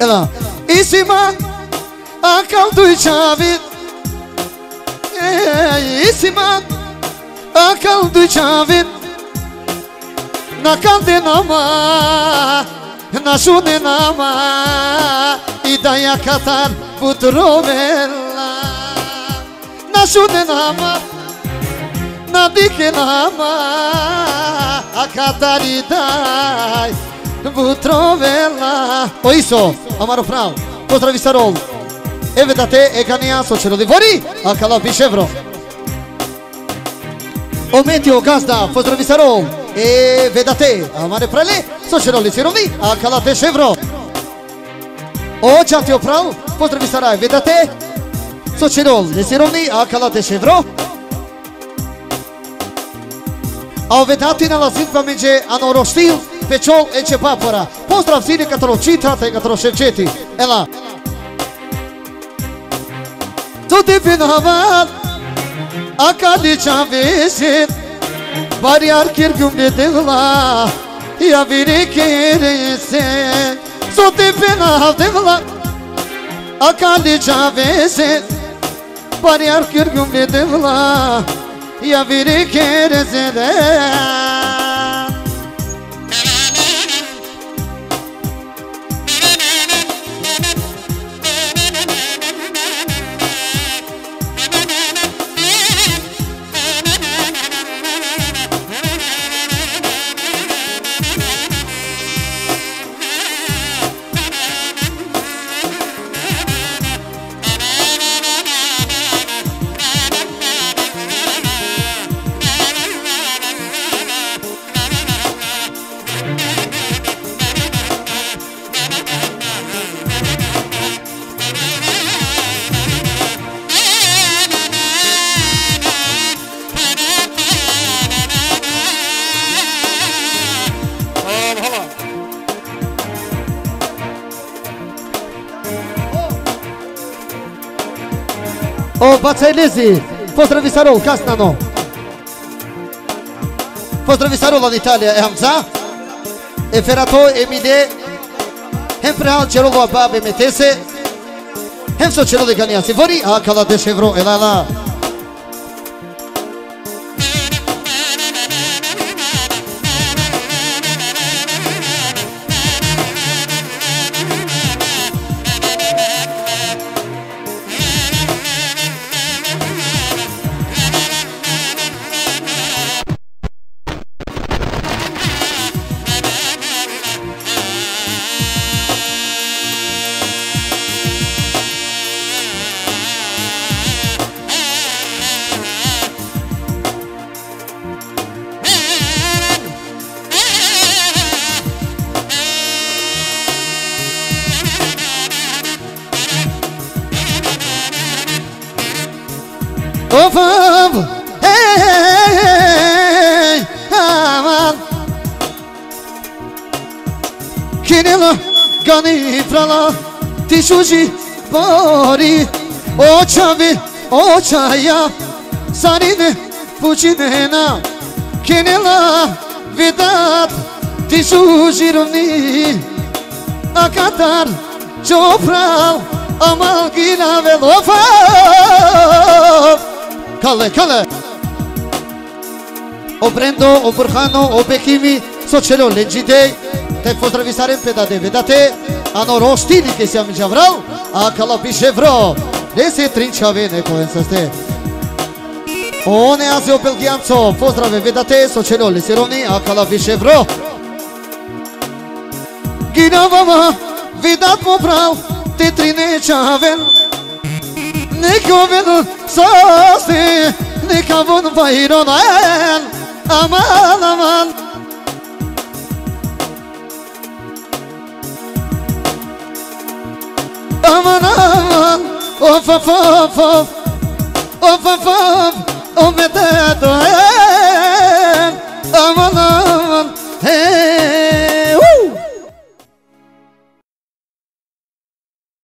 Ela, em cima, a caldo e chave. É, em cima, a caldo e chave. Na candenama, na shunenama, e daí a catar putromela. Na shunenama, na biquenama, a cataridai. вутровела. Оисо, амаро фрау, поздрави Сарол Еве да те еканија со чероди вори, а кала пише евро Ометио газда, поздрави Сарол Еве да те, амаре прале, со чероли сирови, а кала те шевро. Оджатио прав, поздрави Сарай, ведате Со черол, не сировни, а кала те шевро. А оведати на лазитба меѓе Анороштил Pečol e që papara Pozdrav sini katro qitat e katro shevqeti Ela. Tu ti fin havat A ka li qa vishit Bari ar kirgum një devla Ja viri kiri se Tu ti fin devla A ka li qa vishit Bari ar kirgum një devla Ja viri kiri О, баца Елези, поздрави Сарол, каснано. Поздрави Сарол од Италија, е Хамза. Е Ферато, Емиде, хем прехал а бабе Метесе, хем со Черолова Ганијанци. Вори, а кала 10 евро, ела, ела. Of of Hey Aman Kinelo Gani frala Ti shuji Bori Oça bir Oça ya Sarine Puçine na. Kinela Vedat Ti shuji Rumni Akadar Çopral Amal gila ve Kale, kale O Brendo, o Burhano, o Bekimi Sočelo Lenđidej Так поздрависарем педаде, ведате Ано роштини ке сјам иќа врал А кала пише вро Не се тринчаве некоен састе Оне азе опел гијамцо Поздраве, ведате Сочело лесерони, а кала пише вро Гинавама Видат му прав Те три не чавен venu sasi Neka vun bayronan Aman aman. Aman aman. Of of of of. Of of of. O medet o en Aman